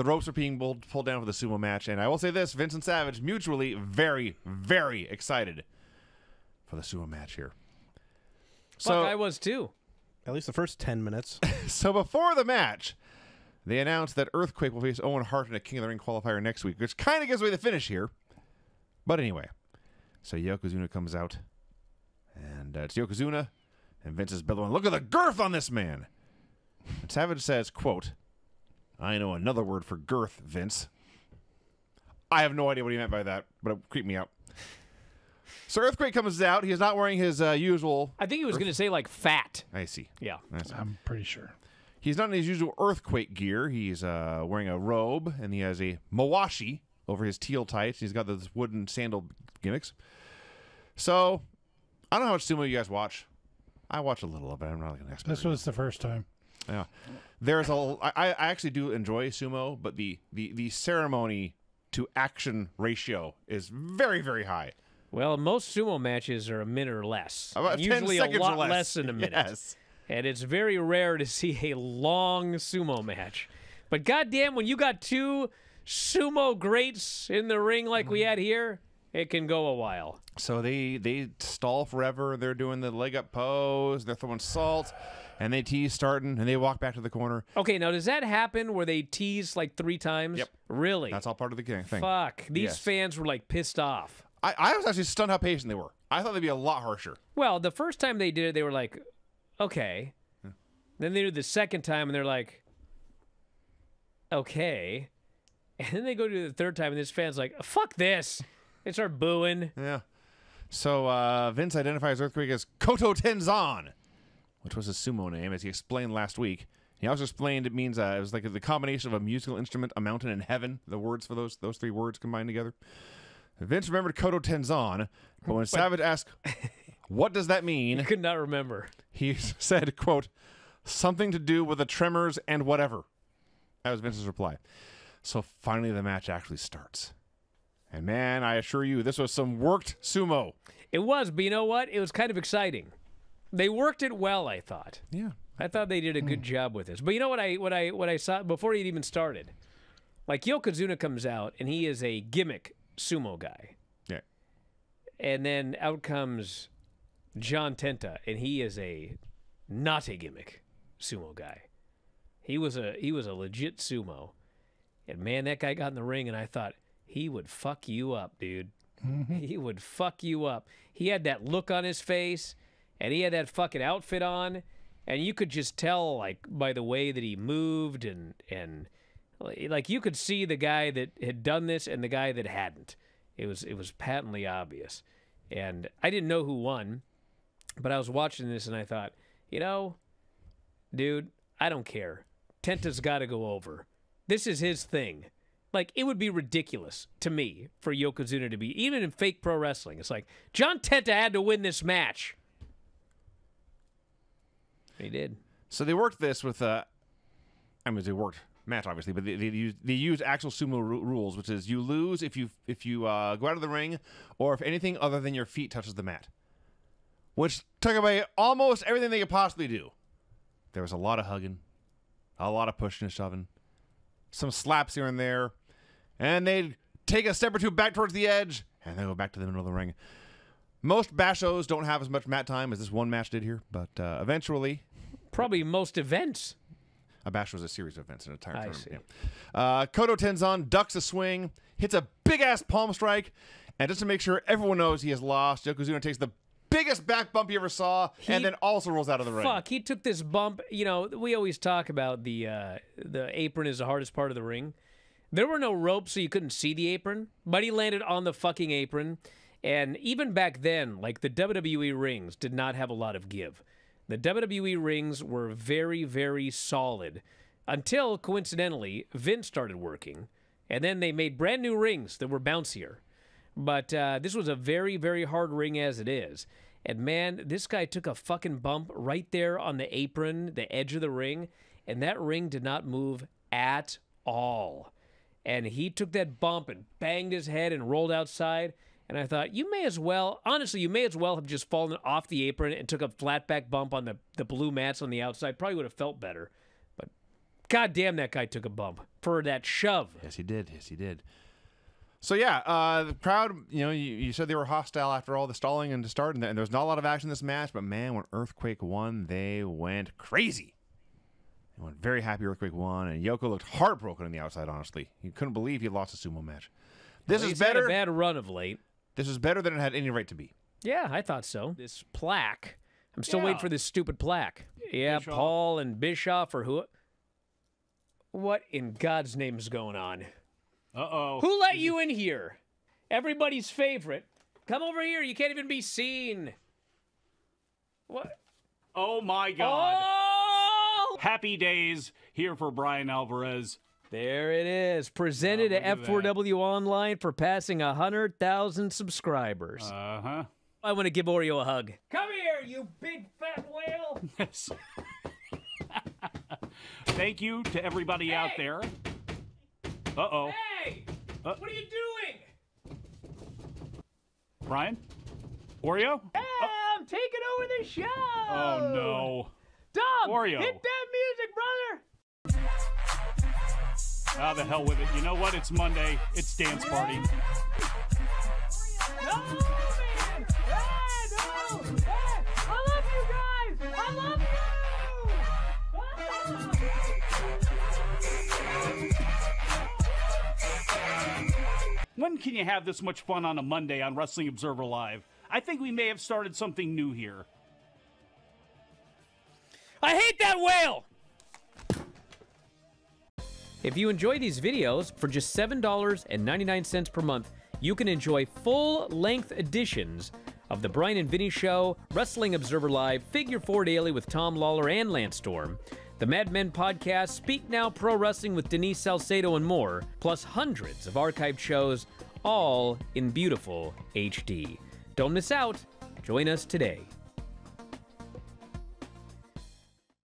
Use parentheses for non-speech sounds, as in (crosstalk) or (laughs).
The ropes are being pulled, pulled down for the sumo match, and I will say this: Vincent Savage mutually very, very excited for the sumo match here. Fuck, I was too. At least the first 10 minutes. (laughs) So before the match, they announced that Earthquake will face Owen Hart in a King of the Ring qualifier next week, which kind of gives away the finish here. But anyway, so Yokozuna comes out, and uh, it's Yokozuna, and Vince is bellowing, "Look at the girth on this man!" And Savage says, "Quote: I know another word for girth, Vince. I have no idea what he meant by that, but it creeped me out." So Earthquake comes out. He is not wearing his uh, usual. I think he was going to say like fat. I see. Yeah. I see. I'm pretty sure. He's not in his usual earthquake gear. He's uh, wearing a robe and he has a mawashi over his teal tights. He's got those wooden sandal gimmicks. So, I don't know how much sumo you guys watch. I watch a little of it. I'm not like an expert. This was the first time. Yeah. There's a. I, I actually do enjoy sumo, but the the the ceremony to action ratio is very very high. Well, most sumo matches are a minute or less. About 10 Usually a lot less. less than a minute. Yes. And it's very rare to see a long sumo match. But goddamn, when you got two sumo greats in the ring like we had here, it can go a while. So they they stall forever. They're doing the leg up pose. They're throwing salt, and they tease starting, and they walk back to the corner. Okay, now does that happen where they tease like three times? Yep. Really? That's all part of the thing. Fuck. These Yes. fans were like pissed off. I, I was actually stunned how patient they were. I thought they'd be a lot harsher. Well, the first time they did it, they were like, okay. Then they do the second time, and they're like, okay. (laughs) And then they go to the third time, and this fan's like, fuck this. They start booing. Yeah. So uh, Vince identifies Earthquake as Koto Tenzan, which was his sumo name, as he explained last week. He also explained it means uh, it was like the combination of a musical instrument, a mountain, and heaven. The words for those those three words combined together. Vince remembered Koto Tenzan, but when Savage asked, (laughs) "What does that mean?" I could not remember. he (laughs) said, "quote Something to do with the tremors and whatever." That was Vince's reply. So finally, the match actually starts. And man, I assure you, this was some worked sumo. It was, but you know what? It was kind of exciting. They worked it well, I thought. Yeah. I thought they did a good hmm. job with this. But you know what I what I what I saw before it even started? Like Yokozuna comes out and he is a gimmick sumo guy. Yeah. And then out comes John Tenta, and he is a not a gimmick sumo guy. He was a he was a legit sumo. And man, that guy got in the ring and I thought he would fuck you up, dude. Mm-hmm. He would fuck you up. He had that look on his face and he had that fucking outfit on and you could just tell like by the way that he moved and and like you could see the guy that had done this and the guy that hadn't. It was it was patently obvious. And I didn't know who won, but I was watching this and I thought, you know, dude, I don't care. Tenta's got to go over. This is his thing. Like it would be ridiculous to me for Yokozuna to be even in fake pro wrestling. It's like John Tenta had to win this match. He did. So they worked this with, uh, I mean, they worked match obviously, but they, they use they use actual sumo ru- rules, which is you lose if you if you uh, go out of the ring or if anything other than your feet touches the mat, which took away almost everything they could possibly do. There was a lot of hugging, a lot of pushing and shoving, some slaps here and there, and they'd take a step or two back towards the edge and then go back to the middle of the ring. Most bashos don't have as much mat time as this one match did here, but uh, eventually Probably most events. a basho was a series of events in an entire I tournament. see. yeah. Uh, Koto Tenzan ducks a swing, hits a big ass palm strike, and just to make sure everyone knows he has lost, Yokozuna takes the biggest back bump you ever saw, He- and then also rolls out of the ring. Fuck, he took this bump. You know, we always talk about the uh, the apron is the hardest part of the ring. There were no ropes, so you couldn't see the apron, but he landed on the fucking apron. And even back then, like the WWE rings did not have a lot of give. The WWE rings were very, very solid until coincidentally Vince started working, and then they made brand new rings that were bouncier. But uh, this was a very, very hard ring as it is. And man, this guy took a fucking bump right there on the apron, the edge of the ring, and that ring did not move at all. And he took that bump and banged his head and rolled outside. And I thought, you may as well, honestly, you may as well have just fallen off the apron and took a flat back bump on the, the blue mats on the outside. Probably would have felt better. But God damn, that guy took a bump for that shove. Yes, he did. Yes, he did. So yeah, uh, the crowd. You know, you, you said they were hostile after all the stalling and to start, and, there, and there was not a lot of action in this match. But man, when Earthquake won, they went crazy. They went very happy. Earthquake won, and Yoko looked heartbroken on the outside. Honestly, he couldn't believe he lost a sumo match. This He's is had better. a bad run of late. This is better than it had any right to be. Yeah, I thought so. This plaque. I'm still Yeah. waiting for this stupid plaque. Yeah, Bischoff. Paul and Bischoff or who? What in God's name is going on? Uh oh. Who let you in here? Everybody's favorite. Come over here. You can't even be seen. What? Oh my God. Oh! Happy days here for Bryan Alvarez. There it is. Presented Oh, to at F4W Online for passing 100,000 subscribers. Uh huh. I want to give Oreo a hug. Come here, you big fat whale. (laughs) Yes. (laughs) Thank you to everybody out there. Uh oh. Hey! Uh- what are you doing? Bryan? Oreo? Hey, I'm taking over the show. Oh no. Dom, Oreo. hit that Ah, the hell with it. You know what? It's Monday. It's dance party. No, man. Hey, no. Hey, I love you guys. I love you. When can you have this much fun on a Monday on Wrestling Observer Live? I think we may have started something new here. I hate that whale! If you enjoy these videos, for just $7.99 per month, you can enjoy full length editions of The Bryan and Vinny Show, Wrestling Observer Live, Figure 4 Daily with Tom Lawler and Lance Storm, the Mat Men podcast, Speak Now Pro Wrestling with Denise Salcedo, and more, plus hundreds of archived shows, all in beautiful HD. Don't miss out. Join us today.